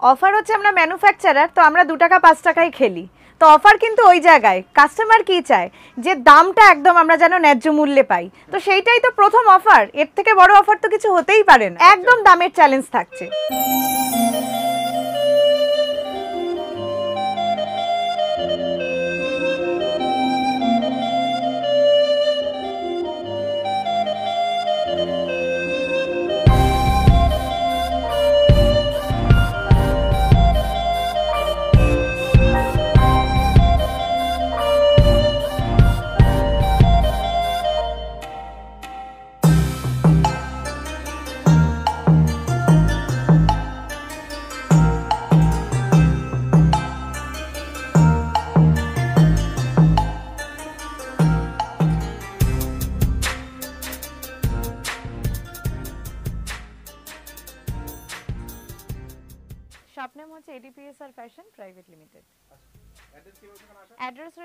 Offer হচ্ছে আমরা manufacturer, তো আমরা দু টাকা, পাঁচ টাকায় খেলি। তো অফার কিন্তু ওই জায়গায়, কাস্টমার কি চায়? যে দামটা একদম আমরা যেন ন্যায্য মূল্যে পাই। তো সেইটাই তো প্রথম অফার, এর থেকে বড় অফার তো কিছু হতেই পারে না। একদম দামের চ্যালেঞ্জ থাকছে।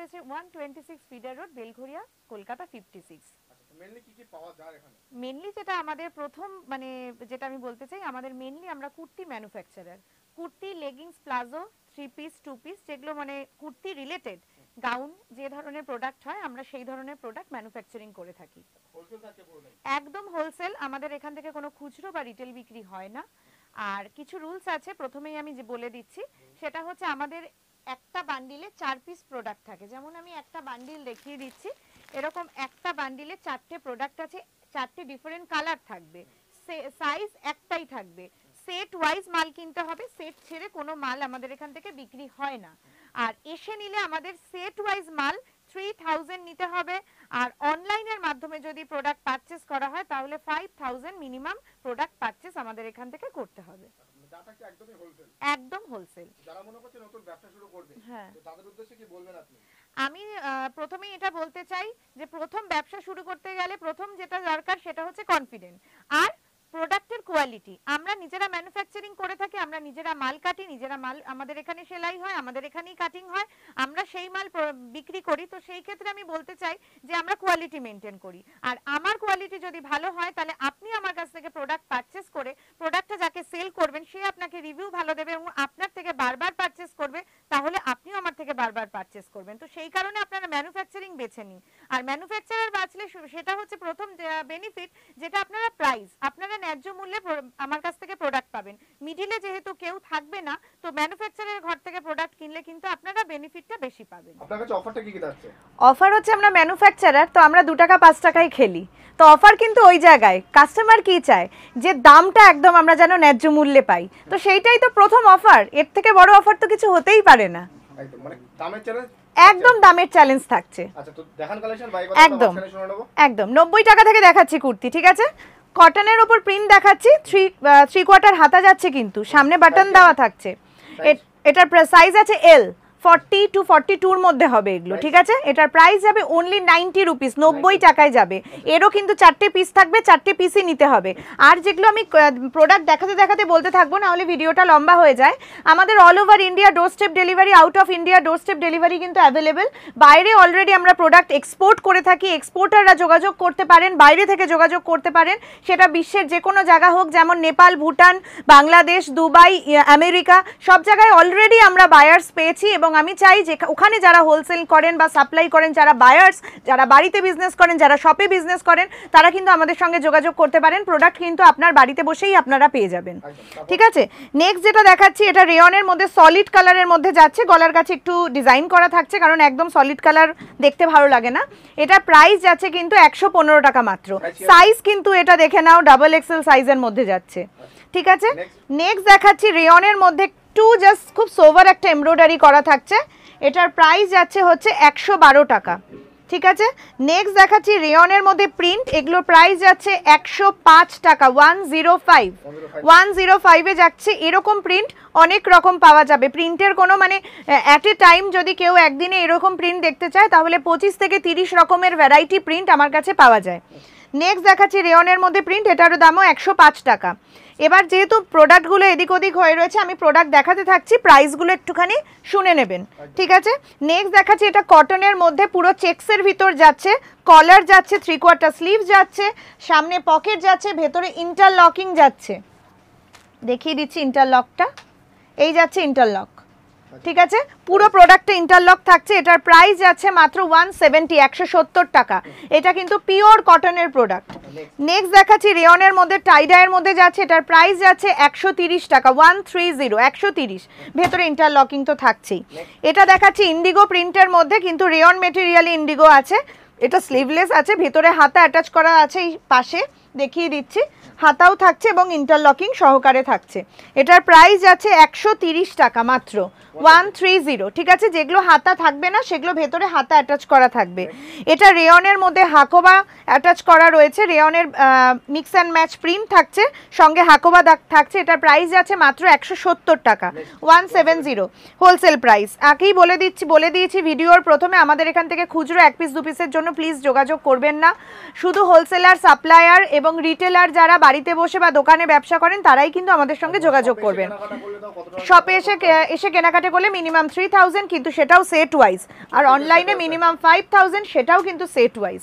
রয়েছে one twenty six feeder road Belgharia Kolkata fifty six আচ্ছা মেনলি কি কি পাওয়া যায় এখানে? মেনলি যেটা আমাদের প্রথম মানে যেটা আমি বলতে চাই আমাদের মেনলি আমরা kurti manufacturer kurti leggings palazzo three piece two piece যেগুলো মানে কুর্তি রিলেটেড গাউন যে ধরনের প্রোডাক্ট হয় আমরা সেই ধরনের প্রোডাক্ট ম্যানুফ্যাকচারিং করে থাকি। একদম হোলসেল আমাদের এখান থেকে কোনো খুচরো বা রিটেল বিক্রি হয় না। আর কিছু রুলস আছে প্রথমেই আমি যে বলে দিচ্ছি সেটা হচ্ছে আমাদের একটা বান্ডিলে চার পিস প্রোডাক্ট থাকে। যেমন আমি একটা বান্ডিল দেখিয়ে দিচ্ছি, এরকম একটা বান্ডিলে চারটে প্রোডাক্ট আছে, চারটে ডিফারেন্ট কালার থাকবে। সাইজ একটাই থাকবে। সেট ওয়াইজ মাল কিনতে হবে সেট ছেড়ে কোনো মাল আমাদের এখান থেকে বিক্রি হয় না। আর এসে নিলে আমাদের সেট ওয়াইজ মাল থ্রি থাউজেন্ড নিতে হবে। আর অনলাইনের মাধ্যমে যদি প্রোডাক্ট পারচেস করা হয় তাহলে five thousand minimum product purchase আমাদের এখান থেকে করতে হবে। হোলসেল একদম হোলসেল যারা মনে করছে নতুন ব্যবসা শুরু করবে হ্যাঁ। তো তাদের উদ্দেশ্যে কি বলবেন আপনি? আমি প্রথমেই এটা বলতে চাই যে প্রথম ব্যবসা শুরু করতে গেলে প্রথম যেটা দরকার সেটা হচ্ছে কনফিডেন্ট আর প্রোডাক্টের কোয়ালিটি। আমরা নিজেরা ম্যানুফ্যাকচারিং করে থাকি, আমরা নিজেরা মাল কাটি, নিজেরা মাল আমাদের এখানে সেলাই হয়, আমাদের এখানেই কাটিং হয়, আমরা সেই মাল বিক্রি করি। তো সেই ক্ষেত্রে আমি বলতে চাই যে আমরা কোয়ালিটি মেনটেন করি। আর আমার কোয়ালিটি যদি ভালো হয়, তাহলে আপনি আমার কাছ থেকে প্রোডাক্ট পারচেস করে প্রোডাক্টটা যাকে সেল করবেন, সে আপনাকে রিভিউ ভালো দেবে এবং আপনার থেকে বারবার পারচেস করবে, তাহলে আপনিও আমার থেকে বারবার পারচেস করবেন। তো সেই কারণে আপনারা ম্যানুফ্যাকচারিং বেছে নিন। আর ম্যানুফ্যাকচারার বাঁচলে সেটা হচ্ছে প্রথম বেনিফিট যেটা আপনারা প্রাইস আপনারা ন্যায্য মূল্যে আমার কাছ থেকে প্রোডাক্ট পাবেন। মিডিলে যেহেতু কেউ থাকবে না তো ম্যানুফ্যাকচারের ঘর থেকে প্রোডাক্ট কিনলে কিন্তু আপনারা বেনিফিটটা বেশি পাবেন। আপনার কাছে অফারটা কি কি থাকছে অফার হচ্ছে আমরা ম্যানুফ্যাকচারার তো আমরা দু টাকা পাঁচ টাকায় খেলি। তো অফার কিন্তু ওই জায়গায় কাস্টমার কি চায়? যে দামটা একদম আমরা যেন ন্যায্য মূল্যে পাই। তো সেইটাই তো প্রথম অফার এর থেকে বড় অফার তো কিছু হতেই পারে না। একদম মানে দামের চ্যালেঞ্জ একদম দামের চ্যালেঞ্জ থাকছে। আচ্ছা তো দেখান কালেকশন বাই একদম। একদম। নব্বই টাকা থেকে দেখাচ্ছি কুর্তি ঠিক আছে? কটনের ওপর প্রিন্ট দেখাচ্ছি থ্রি থ্রি কোয়ার্টার হাতা যাচ্ছে কিন্তু সামনে বাটন দেওয়া থাকছে। এটার সাইজ আছে এল ফর্টি টু ফর্টি টুর মধ্যে হবে এগুলো ঠিক আছে? এটার প্রাইস যাবে অনলি নাইনটি রুপিস নব্বই টাকায় যাবে। এরও কিন্তু চারটে পিস থাকবে চারটে পিসই নিতে হবে। আর যেগুলো আমি প্রোডাক্ট দেখাতে দেখাতে বলতে থাকব না হলে ভিডিওটা লম্বা হয়ে যায়। আমাদের all over India door step delivery out of India door step delivery কিন্তু অ্যাভেলেবেল বাইরে অলরেডি আমরা প্রোডাক্ট এক্সপোর্ট করে থাকি এক্সপোর্টাররা যোগাযোগ করতে পারেন বাইরে থেকে যোগাযোগ করতে পারেন। সেটা বিশ্বের যে কোনো জায়গা হোক যেমন নেপাল ভুটান বাংলাদেশ দুবাই আমেরিকা সব জায়গায় অলরেডি আমরা বায়ার্স পেয়েছি এবং আমি চাই যে ওখানে যারা হোলসেল করেন বা সাপ্লাই করেন যারা বায়ার্স যারা বাড়িতে বিজনেস করেন যারা শপে বিজনেস করেন তারা কিন্তু আমাদের সঙ্গে যোগাযোগ করতে পারেন। প্রোডাক্ট কিন্তু আপনার বাড়িতে বসেই আপনারা পেয়ে যাবেন। ঠিক আছে? নেক্সট যেটা দেখাচ্ছি এটা রেয়নের মধ্যে সলিড কালারের মধ্যে যাচ্ছে। গলার কাছে একটু ডিজাইন করা থাকছে কারণ একদম সলিড কালার দেখতে ভালো লাগে না। এটা প্রাইস যাচ্ছে কিন্তু একশো পনেরো টাকা মাত্র। সাইজ কিন্তু এটা দেখে নাও ডাবল এক্সেল সাইজের মধ্যে যাচ্ছে। ঠিক আছে? নেক্সট দেখাচ্ছি রেয়নের মধ্যে একটু জাস্ট খুব সোভার একটা এমব্রয়ডারি করা থাকছে। এটার প্রাইস যাচ্ছে হচ্ছে একশো বারো টাকা। ঠিক আছে? নেক্সট দেখাচ্ছি রেয়নের মধ্যে প্রিন্ট এগুলোর প্রাইস যাচ্ছে একশো পাঁচ টাকা one zero five one zero ফাইভে যাচ্ছে এরকম প্রিন্ট অনেক রকম পাওয়া যাবে। প্রিন্টের কোনো মানে অ্যাট এ টাইম যদি কেউ একদিনে এরকম প্রিন্ট দেখতে চায়, তাহলে পঁচিশ থেকে তিরিশ রকমের ভ্যারাইটি প্রিন্ট আমার কাছে পাওয়া যায়। নেক্সট দেখাচ্ছি রেয়নের মধ্যে প্রিন্ট এটারও দামও একশো পাঁচ টাকা। এবার যেহেতু প্রোডাক্টগুলো এদিক ওদিক হয়ে রয়েছে, আমি প্রোডাক্ট দেখাতে থাকছি প্রাইসগুলো একটুখানি শুনে নেবেন, ঠিক আছে? নেক্সট দেখাচ্ছি, এটা কটনের মধ্যে পুরো চেক্সের ভিতর যাচ্ছে কলার যাচ্ছে থ্রি কোয়ার্টার স্লিভ যাচ্ছে, সামনে পকেট যাচ্ছে, ভেতরে ইন্টারলকিং যাচ্ছে। দেখিয়ে দিচ্ছি ইন্টারলকটা এই যাচ্ছে ইন্টারলক ঠিক আছে? পুরো প্রোডাক্টে ইন্টারলক থাকছে, এটার প্রাইস যাচ্ছে মাত্র ওয়ান সেভেন্টি একশো সত্তর টাকা। এটা কিন্তু পিওর কটনের প্রোডাক্ট নেক্সট দেখাচ্ছি রেয়নের মধ্যে টাইডায়ের মধ্যে যাচ্ছে এটার প্রাইস যাচ্ছে একশো তিরিশ টাকা ওয়ান থ্রি জিরো একশো তিরিশ। ভেতরে ইন্টারলকিং তো থাকছেই। এটা দেখাচ্ছি ইন্ডিগো প্রিন্টের মধ্যে কিন্তু রেয়ন মেটেরিয়ালে ইন্ডিগো আছে। এটা স্লিভলেস আছে ভেতরে হাতা অ্যাটাচ করা আছে এই পাশে দেখিয়ে দিচ্ছি। হাতাও থাকছে এবং ইন্টারলকিং সহকারে থাকছে। এটার প্রাইস আছে একশো টাকা মাত্র। ওয়ান থ্রি জিরো ঠিক আছে? যেগুলো হাতা থাকবে না, সেগুলো ভেতরে হাতা অ্যাটাচ করা থাকবে। এটা রেয়নের মধ্যে হাকোবা অ্যাটাচ করা রয়েছে। রেয়নের মিক্স অ্যান্ড ম্যাচ প্রিন্ট থাকছে। সঙ্গে হাকোবা থাকছে। এটার প্রাইস আছে মাত্র একশো সত্তর টাকা। One seven zero wholesale price আগেই বলে দিচ্ছি, বলে দিয়েছি ভিডিওর প্রথমে। আমাদের এখান থেকে খুচরো এক পিস দু পিসের জন্য প্লিজ যোগাযোগ করবেন না। শুধু হোলসেলার সাপ্লায়ার এবং রিটেলার যারা বাড়িতে বসে বা দোকানে ব্যবসা করেন তারাই কিন্তু আমাদের সঙ্গে যোগাযোগ করবেন। শপে এসে এসে কেনাকাটা করলে মিনিমাম থ্রি থাউজেন্ড কিন্তু সেটাও সেট ওয়াইজ আর অনলাইনে মিনিমাম ফাইভ থাউজেন্ড সেটাও কিন্তু সেট ওয়াইজ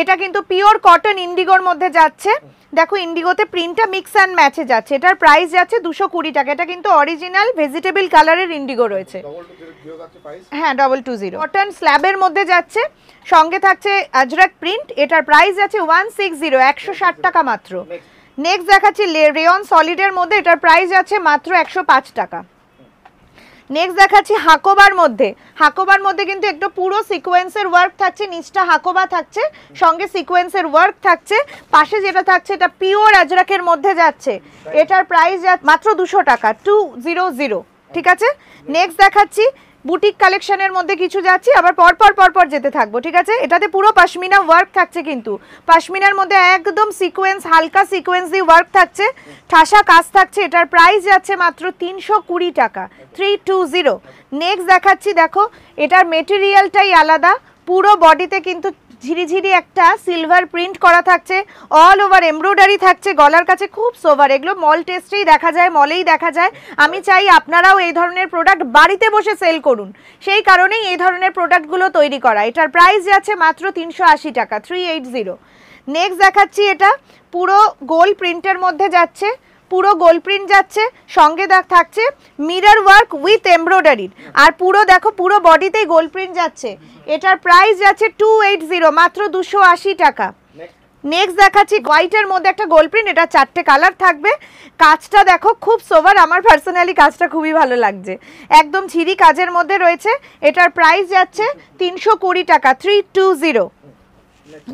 এটা কিন্তু পিওর কটন ইন্ডিগোর মধ্যে যাচ্ছে। দেখো ইন্ডিগোতে প্রিন্টটা মিক্স অ্যান্ড ম্যাচে যাচ্ছে। এটার প্রাইস যাচ্ছে দুশো কুড়ি টাকা। এটা কিন্তু অরিজিনাল ভেজিটেবল কালারের ইন্ডিগো রয়েছে। হ্যাঁ ডবল টু জিরো কটন স্ল্যাবের মধ্যে যাচ্ছে। সঙ্গে থাকছে আজরাক প্রিন্ট এটার প্রাইস যাচ্ছে ওয়ান সিক্স জিরো একশো ষাট টাকা মাত্র। নেক্সট দেখাচ্ছি রেয়ন সলিডের মধ্যে এটার প্রাইস আছে মাত্র একশো পাঁচ টাকা। নেক্সট দেখাচ্ছি হাকোবার মধ্যে। হাকোবার মধ্যে কিন্তু একটু পুরো সিকোয়েন্সের ওয়ার্ক থাকছে নিচটা হাকোবা থাকছে সঙ্গে সিকোয়েন্সের ওয়ার্ক থাকছে। পাশে যেটা থাকছে এটা পিওর আজরাকের মধ্যে যাচ্ছে। এটার প্রাইস মাত্র দুশো টাকা টু জিরো জিরো ঠিক আছে? নেক্সট দেখাচ্ছি বুটিক কালেকশনের মধ্যে কিছু যাচ্ছি, আবার পরপর পরপর যেতে থাকব, ঠিক আছে? এটাতে পুরো পাশমিনা ওয়ার্ক থাকছে কিন্তু। পাশমিনার মধ্যে একদম সিকোয়েন্স হালকা সিকোয়েন্স দিয়ে ওয়ার্ক থাকছে। ঠাসা কাজ থাকছে, এটার প্রাইস যাচ্ছে মাত্র তিনশো কুড়ি টাকা থ্রি টু জিরো নেক্সট দেখাচ্ছি, দেখো, এটার মেটেরিয়ালটাই আলাদা, পুরো বডিতে কিন্তু ঝিরিঝিরি একটা সিলভার প্রিন্ট করা থাকছে অল ওভার এমব্রয়ডারি থাকছে, গলার কাছে খুব সোভার এগুলো মল টেস্টেই দেখা যায় মলেই দেখা যায়। আমি চাই আপনারাও এই ধরনের প্রোডাক্ট বাড়িতে বসে সেল করুন। সেই কারণেই এই ধরনের প্রোডাক্টগুলো তৈরি করা। এটার প্রাইস যাচ্ছে মাত্র তিনশো আশি টাকা থ্রি নেক্সট দেখাচ্ছি এটা, পুরো গোল প্রিন্টের মধ্যে যাচ্ছে। পুরো গোল প্রিন্ট যাচ্ছে সঙ্গে দেখ থাকছে মিরর ওয়ার্ক উইথ এমব্রয়ডারির আর পুরো দেখো পুরো বডিতেই গোল প্রিন্ট যাচ্ছে। এটার প্রাইস যাচ্ছে টু এইট জিরো মাত্র দুশো আশি টাকা। নেক্সট দেখাচ্ছি হোয়াইটের মধ্যে একটা গোল প্রিন্ট এটা চারটে কালার থাকবে। কাজটা দেখো খুব সোভার আমার পার্সোনালি কাজটা খুবই ভালো লাগছে। একদম ঝিরি কাজের মধ্যে রয়েছে এটার প্রাইস যাচ্ছে তিনশো কুড়ি টাকা থ্রি টু জিরো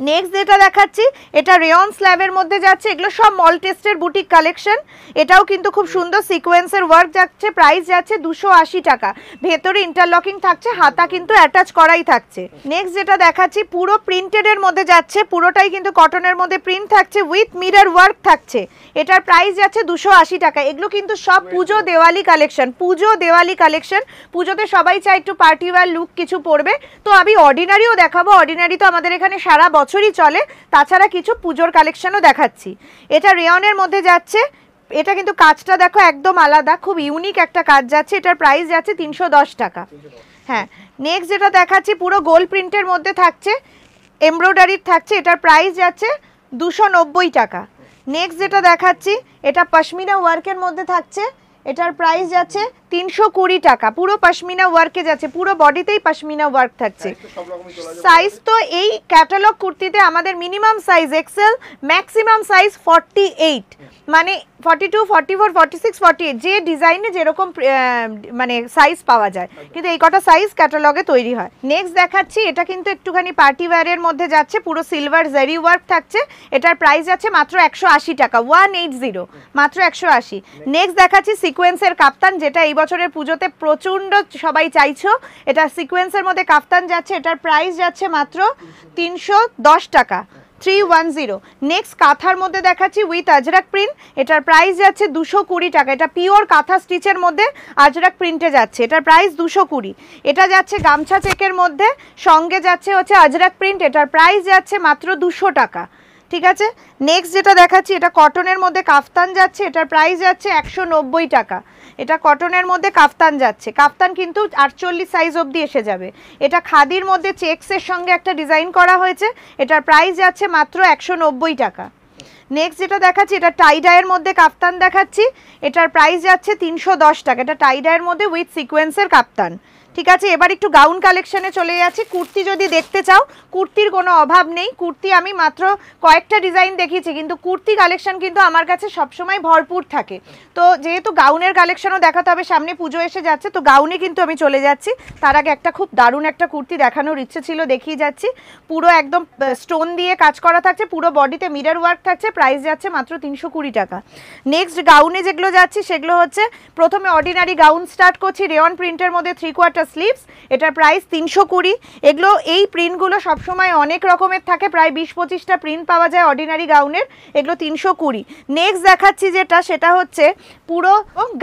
নেক্সট যেটা দেখাচ্ছি, এটা রেয়ন স্ল্যাবের মধ্যে যাচ্ছে, এগুলো সব মল টেস্টের বুটিক কালেকশন এটাও কিন্তু খুব সুন্দর সিকোয়েন্সের ওয়ার্ক যাচ্ছে প্রাইস যাচ্ছে দুশো টাকা। ভেতরে ইন্টারলকিং থাকছে, হাতা কিন্তু অ্যাটাচ করাই থাকছে। নেক্সট যেটা দেখাচ্ছি, পুরো প্রিন্টেডের মধ্যে যাচ্ছে, পুরোটাই কিন্তু কটনের মধ্যে প্রিন্ট থাকছে উইথ মিরর ওয়ার্ক থাকছে। এটার প্রাইস যাচ্ছে দুশো টাকা। এগুলো কিন্তু সব পুজো দেওয়ালি কালেকশন পুজো দেওয়ালি কালেকশন পুজোতে সবাই চায় একটু পার্টি ওয়্যার লুক কিছু পরবে। তো আমি অর্ডিনারিও দেখাবো অর্ডিনারি তো আমাদের এখানে সারা বছরই চলে, তাছাড়া কিছু পুজোর কালেকশনও দেখাচ্ছি। এটা রেয়নের মধ্যে যাচ্ছে, এটা কিন্তু কাজটা দেখো একদম আলাদা, খুব ইউনিক একটা কাজ যাচ্ছে, এটার প্রাইস যাচ্ছে তিনশো দশ টাকা। হ্যাঁ নেক্সট যেটা দেখাচ্ছি, পুরো গোল প্রিন্টের মধ্যে থাকছে এমব্রয়ডারির থাকছে, এটার প্রাইস যাচ্ছে দুশো টাকা। নেক্সট যেটা দেখাচ্ছি, এটা পশমিনা ওয়ার্কের মধ্যে থাকছে এটার প্রাইস যাচ্ছে তিনশো কুড়ি টাকা। পুরো পাশমিনা ওয়ার্কে যাচ্ছে পুরো বডিতেই পাশমিনা ওয়ার্ক থাকছে। সাইজ তো এই ক্যাটালগ কুর্তিতে আমাদের minimum size XL maximum size forty eight মানে forty two forty four forty six forty eight যে ডিজাইনে যেরকম মানে সাইজ পাওয়া যায়। কিন্তু এই কটা সাইজ ক্যাটালগে তৈরি হয়। নেক্সট দেখাচ্ছি, এটা কিন্তু একটুখানি পার্টি ওয়্যারের মধ্যে যাচ্ছে, পুরো সিলভার জারি ওয়ার্ক থাকছে। এটার প্রাইস আছে মাত্র একশো আশি টাকা ওয়ান এইট জিরো মাত্র একশো আশি। নেক্সট দেখাচ্ছি সিকোয়েন্সের কাপ্তান, যেটা এই বছরের পুজোতে প্রচণ্ড সবাই চাইছো। এটা সিকোয়েন্সের মধ্যে কাপ্তান যাচ্ছে, এটার প্রাইস যাচ্ছে মাত্র তিনশো দশ টাকা। Three one zero. নেক্সট কাঁথার মধ্যে দেখাচ্ছি উইথ আজরাক প্রিন্ট এটার প্রাইস যাচ্ছে দুশো কুড়ি টাকা। এটা পিওর কাঁথা স্টিচের মধ্যে আজরাক প্রিন্টে যাচ্ছে। এটার প্রাইস দুশো কুড়ি। এটা যাচ্ছে গামছা চেকের মধ্যে। সঙ্গে যাচ্ছে হচ্ছে আজরাক প্রিন্ট এটার প্রাইস যাচ্ছে মাত্র দুশো টাকা। ঠিক আছে? নেক্সট যেটা দেখাচ্ছি, এটা কটনের মধ্যে কাফতান যাচ্ছে। এটার প্রাইস যাচ্ছে একশো নব্বই টাকা। এটা কটনের মধ্যে কাফতান যাচ্ছে। কাফতান কিন্তু আটচল্লিশ সাইজ অবধি এসে যাবে। এটা খাদির মধ্যে চেক্সের সঙ্গে একটা ডিজাইন করা হয়েছে। এটার প্রাইস যাচ্ছে মাত্র একশো নব্বই টাকা। নেক্সট যেটা দেখাচ্ছি, এটা টাইডায়ের মধ্যে কাপ্তান দেখাচ্ছি। এটার প্রাইস যাচ্ছে তিনশো দশ টাকা। এটা টাইডায়ের মধ্যে উইথ সিকোয়েন্সের কাপ্তান ঠিক আছে, এবার একটু গাউন কালেকশনে চলে যাচ্ছি। কুর্তি যদি দেখতে চাও, কুর্তির কোনো অভাব নেই। কুর্তি আমি মাত্র কয়েকটা ডিজাইন দেখিয়েছি, কিন্তু কুর্তি কালেকশন কিন্তু আমার কাছে সবসময় ভরপুর থাকে। তো যেহেতু গাউনের কালেকশনও দেখাতে হবে, সামনে পুজো এসে যাচ্ছে, তো গাউনে কিন্তু আমি চলে যাচ্ছি। তার আগে একটা খুব দারুণ একটা কুর্তি দেখানোর ইচ্ছে ছিল, দেখিয়ে যাচ্ছি। পুরো একদম স্টোন দিয়ে কাজ করা থাকছে, পুরো বডিতে মিরর ওয়ার্ক থাকছে প্রাইস যাচ্ছে মাত্র তিনশো কুড়ি টাকা। নেক্সট গাউনে যেগুলো যাচ্ছি, সেগুলো হচ্ছে, প্রথমে অর্ডিনারি গাউন স্টার্ট করছি রেওয়ান প্রিন্টের মধ্যে থ্রি কোয়ার্টার স্লিভস এটার প্রাইস তিনশো কুড়ি। এগুলো এই প্রিন্টগুলো সবসময় অনেক রকমের থাকে প্রায় বিশ পঁচিশটা প্রিন্ট পাওয়া যায় অর্ডিনারি গাউনের এগুলো তিনশো কুড়ি। নেক্সট দেখাচ্ছি যেটা সেটা হচ্ছে পুরো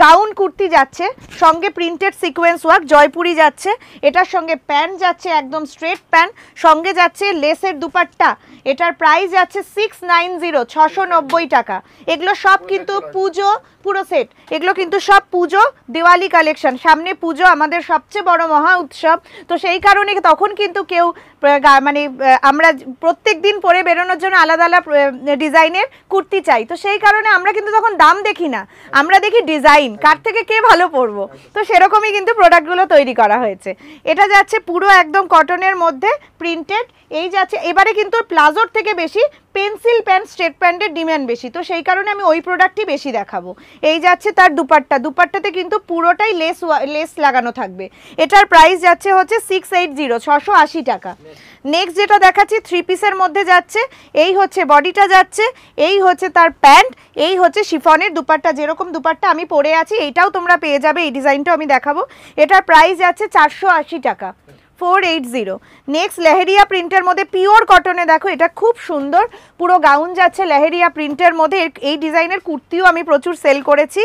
গাউন কুর্তি যাচ্ছে সঙ্গে প্রিন্টেড সিকোয়েন্স ওয়ার্ক জয়পুরি যাচ্ছে এটার সঙ্গে প্যান্ট যাচ্ছে একদম স্ট্রেট প্যান্ট সঙ্গে যাচ্ছে লেসের দুপাট্টা এটার প্রাইস যাচ্ছে সিক্স নাইন জিরো ছশো নব্বই টাকা। এগুলো সব কিন্তু পুজো পুরো সেট এগুলো কিন্তু সব পুজো দিওয়ালি কালেকশন সামনে পুজো আমাদের সবচেয়ে বড় মহা উৎসব। তো সেই কারণে তখন কিন্তু কেউ মানে আমরা প্রত্যেক দিন পরে বেরোনোর জন্য আলাদা আলাদা ডিজাইনের কুর্তি চাই। তো সেই কারণে আমরা কিন্তু তখন দাম দেখি না। আমরা দেখি ডিজাইন, কার থেকে কে ভালো পরবো। তো সেরকমই কিন্তু প্রোডাক্টগুলো তৈরি করা হয়েছে। এটা যাচ্ছে পুরো একদম কটনের মধ্যে প্রিন্টেড এই যাচ্ছে, এবারে কিন্তু প্লাজোর থেকে বেশি পেন্সিল প্যান্ট স্ট্রেট প্যান্টের ডিমান্ড বেশি। তো সেই কারণে আমি ওই প্রোডাক্টই বেশি দেখাবো। এই যাচ্ছে তার দুপাট্টা। দুপাট্টাতে কিন্তু পুরোটাই লেস লেস লাগানো থাকবে। এটার প্রাইস যাচ্ছে হচ্ছে সিক্স এইট জিরো ছশো আশি টাকা। নেক্সট যেটা দেখাচ্ছি থ্রি পিসের মধ্যে যাচ্ছে, এই হচ্ছে বডিটা যাচ্ছে, এই হচ্ছে তার প্যান্ট, এই হচ্ছে শিফনের দুপাট্টা। যেরকম দুপাট্টা আমি পরে আছি, এইটাও তোমরা পেয়ে যাবে, এই ডিজাইনটাও আমি দেখাবো। এটার প্রাইস যাচ্ছে চারশো আশি টাকা। Four eight zero. Next leheriya প্রিন্টের মধ্যে পিওর কটনে দেখো, এটা খুব সুন্দর, পুরো গাউন যাচ্ছে লেহেরিয়া প্রিন্টের মধ্যে এই ডিজাইনের কুর্তিও আমি প্রচুর সেল করেছি।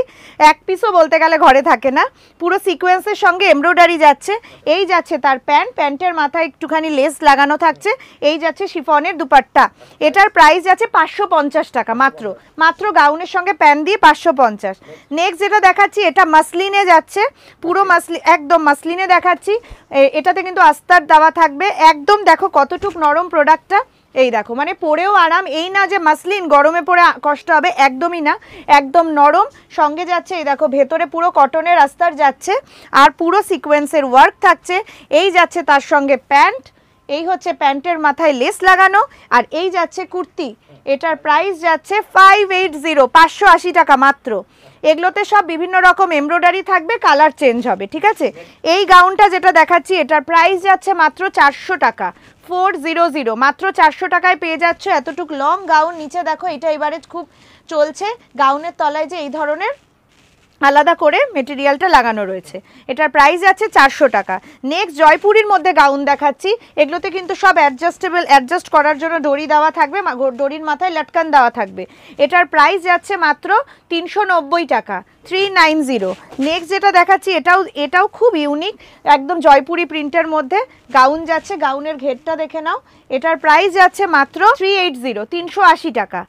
এক পিসও বলতে গেলে ঘরে থাকে না, পুরো সিকোয়েন্সের সঙ্গে এমব্রয়ডারি যাচ্ছে, এই যাচ্ছে তার প্যান্ট প্যান্টের মাথায় একটুখানি লেস লাগানো থাকছে, এই যাচ্ছে শিফনের দুপাট্টা। এটার প্রাইস যাচ্ছে পাঁচশো পঞ্চাশ টাকা মাত্র মাত্র গাউনের সঙ্গে প্যান্ট দিয়ে পাঁচশো পঞ্চাশ। নেক্সট যেটা দেখাচ্ছি, এটা মাসলিনে যাচ্ছে, পুরো মাসলি একদম মাসলিনে দেখাচ্ছি এটাতে কিন্তু আস্তার দেওয়া থাকবে। একদম দেখো কতটুক নরম প্রোডাক্টটা এই দেখো মানে পরেও আরাম। এই না যে মাসলিন, গরমে পরে কষ্ট হবে, একদমই না। একদম নরম। সঙ্গে যাচ্ছে, এই দেখো, ভেতরে পুরো কটনের আস্তার যাচ্ছে আর পুরো সিকোয়েন্সের ওয়ার্ক থাকছে। এই যাচ্ছে তার সঙ্গে প্যান্ট এই হচ্ছে প্যান্টের মাথায় লেস লাগানো। আর এই যাচ্ছে কুর্তি। এটার প্রাইস যাচ্ছে ফাইভ এইট জিরো পাঁচশো আশি টাকা মাত্র। এগুলোতে সব বিভিন্ন রকম এমব্রয়ডারি থাকবে, কালার চেঞ্জ হবে, ঠিক আছে? এই গাউনটা যেটা দেখাচ্ছি, এটার প্রাইস যাচ্ছে মাত্র চারশো টাকা। ফোর জিরো জিরো, মাত্র চারশো টাকায় পেয়ে যাচ্ছ এতটুক লং গাউন নিচে দেখো, এটা এবারে খুব চলছে। গাউনের তলায় যে এই ধরনের আলাদা করে মেটেরিয়ালটা লাগানো রয়েছে। এটার প্রাইস আছে চারশো টাকা। নেক্সট জয়পুরির মধ্যে গাউন দেখাচ্ছি। এগুলোতে কিন্তু সব অ্যাডজাস্টেবল অ্যাডজাস্ট করার জন্য দড়ি দেওয়া থাকবে দড়ির মাথায় লটকান দেওয়া থাকবে। এটার প্রাইস যাচ্ছে মাত্র তিনশো নব্বই টাকা থ্রি নাইন জিরো নেক্সট যেটা দেখাচ্ছি, এটাও এটাও খুব ইউনিক একদম জয়পুরি প্রিন্টের মধ্যে গাউন যাচ্ছে। গাউনের ঘেরটা দেখে নাও। এটার প্রাইস যাচ্ছে মাত্র থ্রি এইট জিরো তিনশো আশি টাকা।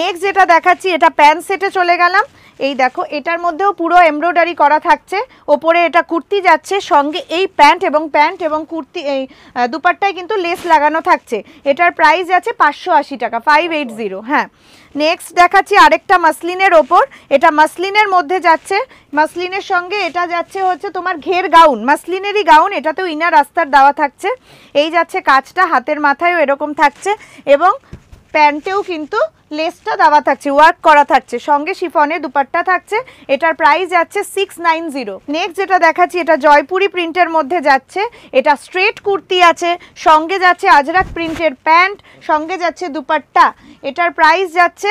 নেক্সট যেটা দেখাচ্ছি, এটা প্যান্ট সেটে চলে গেলাম। এই দেখো, এটার মধ্যেও পুরো এমব্রয়ডারি করা থাকছে। ওপরে এটা কুর্তি যাচ্ছে, সঙ্গে এই প্যান্ট এবং প্যান্ট এবং কুর্তি, এই দুপাট্টায় কিন্তু লেস লাগানো থাকছে। এটার প্রাইস আছে পাঁচশো আশি টাকা ফাইভ এইট জিরো হ্যাঁ। নেক্সট দেখাচ্ছি আরেকটা মাসলিনের ওপর। এটা মাসলিনের মধ্যে যাচ্ছে। মাসলিনের সঙ্গে এটা যাচ্ছে হচ্ছে তোমার ঘের গাউন, মাসলিনেরই গাউন, এটাতেও ইনার রাস্তার দেওয়া থাকছে। এই যাচ্ছে কাজটা, হাতের মাথায়ও এরকম থাকছে এবং প্যান্টেও কিন্তু লেসটা দেওয়া থাকছে ওয়ার্ক করা থাকছে। সঙ্গে শিফনে দুপাট্টা থাকছে, এটার প্রাইস যাচ্ছে সিক্স নাইন জিরো নেক্সট যেটা দেখাচ্ছি, এটা জয়পুরি প্রিন্টের মধ্যে যাচ্ছে, এটা স্ট্রেট কুর্তি আছে, সঙ্গে যাচ্ছে আজরাক প্রিন্টের প্যান্ট, সঙ্গে যাচ্ছে দুপাট্টা। এটার প্রাইস যাচ্ছে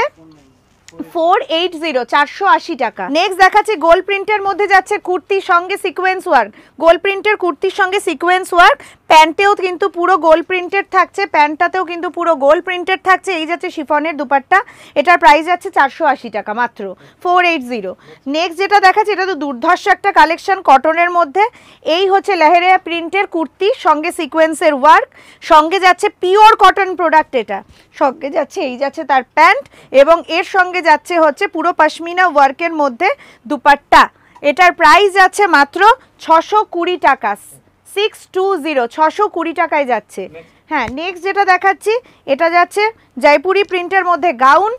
ফোর এইট জিরো, চারশো আশি টাকা। নেক্সট দেখাচ্ছে গোল প্রিন্টের মধ্যে যাচ্ছে কুর্তির সঙ্গে সিকোয়েন্স ওয়ার্ক গোল প্রিন্টের কুর্তির সঙ্গে সিকোয়েন্স ওয়ার্ক প্যান্টেও কিন্তু পুরো গোল প্রিন্টেড থাকছে, প্যান্টটাতেও কিন্তু পুরো গোল প্রিন্টেড থাকছে, এই যাচ্ছে শিফনের দুপাট্টা। এটার প্রাইস যাচ্ছে চারশো আশি টাকা মাত্র, ফোর এইট জিরো। নেক্সট যেটা দেখাচ্ছে, এটা তো দুর্ধর্ষ একটা কালেকশন কটনের মধ্যে। এই হচ্ছে লেহেরিয়া প্রিন্টের কুর্তি, সঙ্গে সিকোয়েন্সের ওয়ার্ক সঙ্গে যাচ্ছে পিওর কটন প্রোডাক্ট এটা। সঙ্গে যাচ্ছে, এই যাচ্ছে তার প্যান্ট, এবং এর সঙ্গে যাচ্ছে হচ্ছে পুরো পাশমিনা ওয়ার্কের মধ্যে দুপাট্টা। এটার প্রাইস যাচ্ছে মাত্র ছশো কুড়ি টাকা। সিক্স টু জিরো ছশো কুড়ি টাকায় যাচ্ছে। হ্যাঁ নেক্সট যেটা দেখাচ্ছি এটা যাচ্ছে জয়পুরি প্রিন্টের মধ্যে গাউন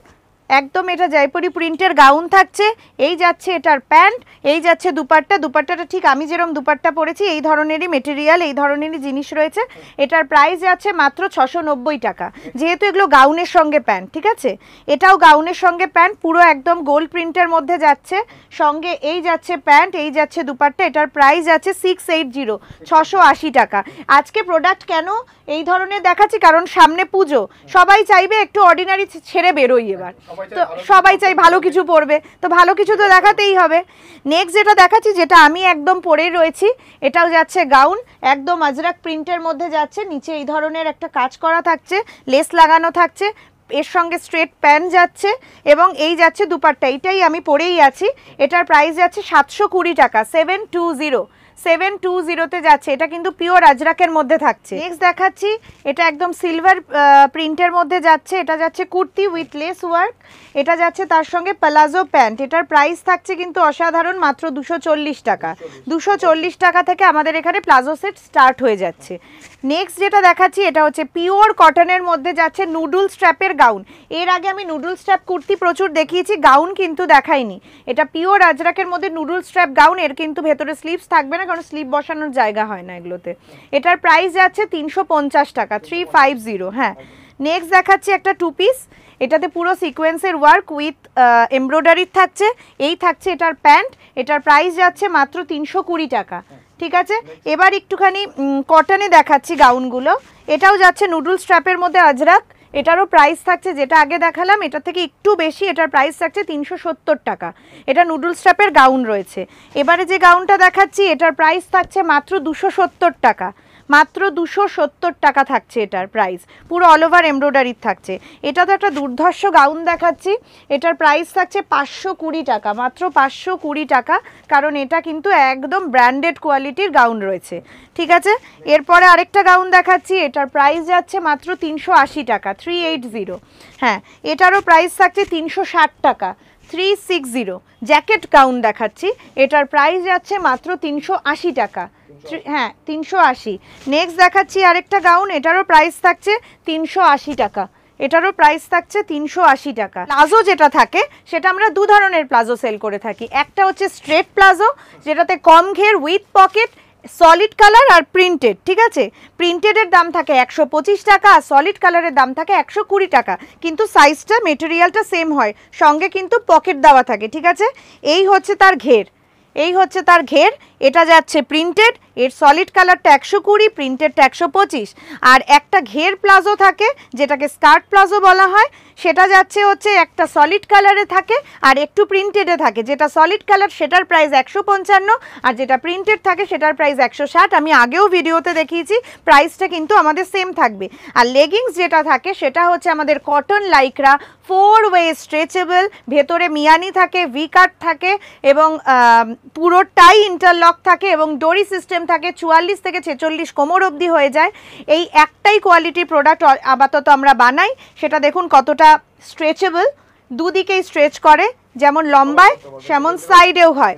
একদম এটা জয়পুরি প্রিন্টের গাউন থাকছে। এই যাচ্ছে এটার প্যান্ট, এই যাচ্ছে দুপাট্টা। দুপাট্টাটা ঠিক আমি যেরকম দুপাট্টা পরেছি, এই ধরনেরই মেটেরিয়াল এই ধরনেরই জিনিস রয়েছে। এটার প্রাইস যাচ্ছে মাত্র ছশো টাকা। যেহেতু এগুলো গাউনের সঙ্গে প্যান্ট ঠিক আছে? এটাও গাউনের সঙ্গে প্যান্ট পুরো একদম গোল্ড প্রিন্টের মধ্যে যাচ্ছে। সঙ্গে এই যাচ্ছে প্যান্ট এই যাচ্ছে দুপাট্টা। এটার প্রাইস যাচ্ছে সিক্স এইট জিরো ছশো টাকা। আজকে প্রোডাক্ট কেন এই ধরনের দেখাচ্ছি কারণ সামনে পুজো। সবাই চাইবে একটু অর্ডিনারি ছেড়ে বেরোই এবার। তো সবাই চাই ভালো কিছু পরবে তো ভালো কিছু তো দেখাতেই হবে। নেক্সট যেটা দেখাচ্ছি যেটা আমি একদম পরেই রয়েছি এটাও যাচ্ছে গাউন একদম আজরাক প্রিন্টের মধ্যে যাচ্ছে নিচে এই ধরনের একটা কাজ করা থাকছে লেস লাগানো থাকছে এর সঙ্গে স্ট্রেট প্যান্ট যাচ্ছে এবং এই যাচ্ছে দুপাট্টা। এইটাই আমি পরেই আছি। এটার প্রাইস যাচ্ছে সাতশো কুড়ি টাকা seven two zero seven two জিরোতে যাচ্ছে। এটা কিন্তু পিওর আজরাকের মধ্যে থাকছে। নেক্সট দেখাচ্ছি, এটা একদম সিলভার প্রিন্টের মধ্যে যাচ্ছে। এটা যাচ্ছে কুর্তি উইথ লেস ওয়ার্ক এটা যাচ্ছে তার সঙ্গে প্লাজো প্যান্ট এটার প্রাইস থাকছে কিন্তু অসাধারণ মাত্র দুশো টাকা। দুশো টাকা থেকে আমাদের এখানে প্লাজো সেট স্টার্ট হয়ে যাচ্ছে। নেক্সট যেটা দেখাচ্ছি, এটা হচ্ছে পিওর কটনের মধ্যে যাচ্ছে নুডল স্ট্র্যাপের গাউন এর আগে আমি নুডল স্ট্র্যাপ কুর্তি প্রচুর দেখিয়েছি গাউন কিন্তু দেখাইনি। এটা পিওর আজরাকের মধ্যে নুডল স্ট্র্যাপ গাউন এর কিন্তু ভেতরে স্লিভস থাকবে না কারণ স্লিভ বসানোর জায়গা হয় না এগুলোতে। এটার প্রাইস যাচ্ছে তিনশো পঞ্চাশ টাকা থ্রি ফাইভ জিরো হ্যাঁ। নেক্সট দেখাচ্ছি একটা টু পিস এটাতে পুরো সিকোয়েন্সের ওয়ার্ক উইথ এমব্রয়ডারি থাকছে। এই থাকছে এটার প্যান্ট এটার প্রাইস যাচ্ছে মাত্র তিনশো কুড়ি টাকা, ঠিক আছে? এবার একটুখানি কটনে দেখাচ্ছি গাউনগুলো এটাও যাচ্ছে নুডল স্ট্র্যাপের মধ্যে আজরাক। এটারও প্রাইস থাকছে, যেটা আগে দেখালাম, এটা থেকে একটু বেশি, এটার প্রাইস থাকছে তিনশো সত্তর টাকা। এটা নুডল স্ট্র্যাপের গাউন রয়েছে। এবারে যে গাউনটা দেখাচ্ছি, এটার প্রাইস থাকছে মাত্র দুশো সত্তর টাকা। মাত্র দুশো সত্তর টাকা থাকছে এটার প্রাইস পুরো অল ওভার এমব্রয়ডারির থাকছে। এটা তো একটা দুর্ধর্ষ গাউন দেখাচ্ছি। এটার প্রাইস থাকছে পাঁচশো কুড়ি টাকা, মাত্র পাঁচশো কুড়ি টাকা। কারণ এটা কিন্তু একদম ব্র্যান্ডেড কোয়ালিটির গাউন রয়েছে। ঠিক আছে? এরপরে আরেকটা গাউন দেখাচ্ছি। এটার প্রাইস যাচ্ছে মাত্র তিনশো আশি টাকা থ্রি এইট জিরো হ্যাঁ এটারও প্রাইস থাকছে তিনশো ষাট টাকা three six zero jacket gown দেখাচ্ছি। এটার প্রাইস যাচ্ছে মাত্র তিনশো আশি টাকা। হ্যাঁ তিনশো আশি। নেক্সট দেখাচ্ছি আরেকটা গাউন এটারও প্রাইস থাকছে তিনশো আশি টাকা। এটারও প্রাইস থাকছে তিনশো আশি টাকা। প্লাজো যেটা থাকে, সেটা আমরা দু ধরনের প্লাজো সেল করে থাকি। একটা হচ্ছে স্ট্রেট প্লাজো যেটাতে কম ঘের উইথ পকেট সলিড কালার আর প্রিন্টেড ঠিক আছে? প্রিন্টেডের দাম থাকে একশো পঁচিশ টাকা, আর সলিড কালারের দাম থাকে একশো কুড়ি টাকা। কিন্তু সাইজটা মেটেরিয়ালটা সেম হয়। সঙ্গে কিন্তু পকেট দেওয়া থাকে, ঠিক আছে? এই হচ্ছে তার ঘের। এই হচ্ছে তার ঘের। এটা যাচ্ছে প্রিন্টেড এর সলিড কালারটা একশো কুড়ি প্রিন্টেডটা একশো পঁচিশ। আর একটা ঘের প্লাজো থাকে, যেটাকে স্কার্ট প্লাজো বলা হয়, সেটা যাচ্ছে হচ্ছে একটা সলিড কালারে থাকে আর একটু প্রিন্টেডে থাকে। যেটা সলিড কালার সেটার প্রাইস একশো পঞ্চান্ন, আর যেটা প্রিন্টেড থাকে, সেটার প্রাইস একশো ষাট। আমি আগেও ভিডিওতে দেখিয়েছি প্রাইসটা কিন্তু আমাদের সেম থাকবে। আর লেগিংস যেটা থাকে, সেটা হচ্ছে আমাদের cotton lycra four way stretchable ভেতরে মিয়ানি থাকে ভি কাট থাকে, এবং পুরোটাই ইন্টারলক থাকে, এবং ডোরি সিস্টেম থাকে, চুয়াল্লিশ থেকে ছেচল্লিশ কোমর অবধি হয়ে যায়। এই একটাই কোয়ালিটির প্রোডাক্ট আপাতত আমরা বানাই। সেটা দেখুন কতটা স্ট্রেচেবল দুদিকেই স্ট্রেচ করে। যেমন লম্বায়, সেমন সাইডেও হয়।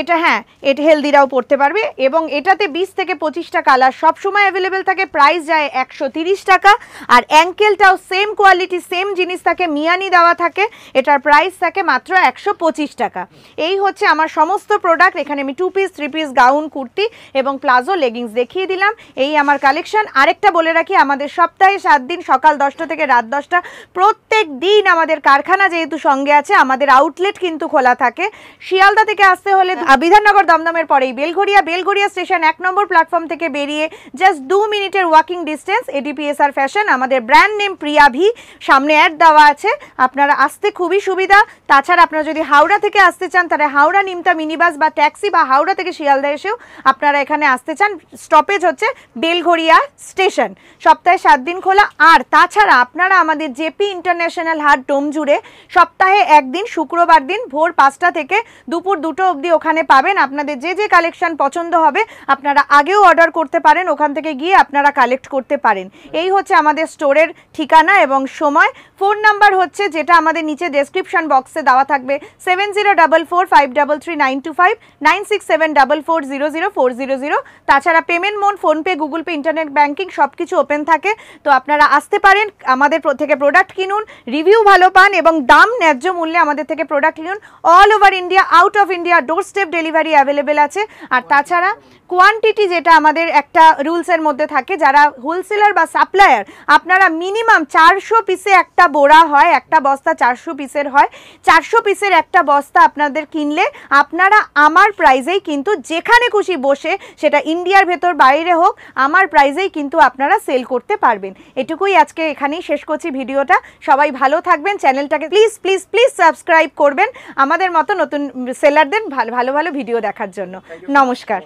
এটা হ্যাঁ এটা হেলদিরাও পড়তে পারবে এবং এটাতে বিশ থেকে পঁচিশটা কালার সবসময় অ্যাভেলেবেল থাকে। প্রাইস যায় একশো টাকা। আর অ্যাঙ্কেলটাও সেম কোয়ালিটি সেম জিনিস থাকে, মিয়ানি দেওয়া থাকে। এটার প্রাইস থাকে মাত্র একশো পঁচিশ টাকা। এই হচ্ছে আমার সমস্ত প্রোডাক্ট এখানে আমি two piece three piece gown kurti এবং প্লাজো লেগিংস দেখিয়ে দিলাম। এই আমার কালেকশন আরেকটা বলে রাখি, আমাদের সপ্তাহে সাত দিন সকাল দশটা থেকে রাত দশটা প্রত্যেক দিন আমাদের কারখানা যেহেতু সঙ্গে আছে, আমাদের আউটলেট কিন্তু খোলা থাকে। শিয়ালদা থেকে আসতে হলে বিধাননগর দমদমের পরেই বেলঘরিয়া বেলঘরিয়া স্টেশন এক নম্বর প্ল্যাটফর্ম থেকে বেরিয়ে জাস্ট দু মিনিটের ওয়াকিং ডিস্টেন্স এডিপিএসআর ফ্যাশন আমাদের ব্র্যান্ড নেম প্রিয়াভি সামনে অ্যাড দেওয়া আছে। আপনারা আসতে খুবই সুবিধা। তাছাড়া আপনারা যদি হাওড়া থেকে আসতে চান তাহলে হাওড়া নিমতা মিনিবাস বা ট্যাক্সি বা হাওড়া থেকে শিয়ালদা এসেও আপনারা এখানে আসতে চান। স্টপেজ হচ্ছে বেলঘরিয়া স্টেশন। সপ্তাহে সাত দিন খোলা। আর তাছাড়া আপনারা আমাদের জেপি ইন্টারন্যাশনাল হাট ডোম জুড়ে সপ্তাহে একদিন শুক্র শুক্রবার দিন ভোর পাঁচটা থেকে দুপুর দুটো অবধি ওখানে পাবেন। আপনাদের যে যে কালেকশন পছন্দ হবে, আপনারা আগেও অর্ডার করতে পারেন, ওখান থেকে গিয়ে আপনারা কালেক্ট করতে পারেন। এই হচ্ছে আমাদের স্টোরের ঠিকানা এবং সময়। ফোন নাম্বার হচ্ছে যেটা আমাদের নিচে ডেসক্রিপশন বক্সে দেওয়া থাকবে। Seven zero double four five double three nine two five nine six seven double four zero zero four zero zero তাছাড়া payment mode PhonePe Google Pay internet banking সব কিছু ওপেন থাকে। তো আপনারা আসতে পারেন, আমাদের থেকে প্রোডাক্ট কিনুন রিভিউ ভালো পান এবং দাম ন্যায্য মূল্যে আমাদের থেকে প্রোডাক্ট কিনুন all over India out of India doorstep delivery available আছে। আর তাছাড়া কোয়ান্টিটি যেটা আমাদের একটা রুলসের মধ্যে থাকে, যারা হোলসেলার বা সাপ্লায়ার আপনারা মিনিমাম চারশো পিসে একটা বোরা হয়, একটা বস্তা চারশো পিসের হয়। চারশো পিসের একটা বস্তা আপনাদের কিনলে আপনারা আমার প্রাইজেই কিন্তু যেখানে খুশি বসে, সেটা ইন্ডিয়ার ভেতর, বাইরে হোক, আমার প্রাইজেই কিন্তু আপনারা সেল করতে পারবেন। এটুকুই আজকে এখানেই শেষ করছি ভিডিওটা। সবাই ভালো থাকবেন। চ্যানেলটাকে প্লিজ প্লিজ প্লিজ সাবস্ক্রাইব করবেন আমাদের মতো নতুন সেলারদের ভালো ভালো ভালো ভিডিও দেখার জন্য। নমস্কার।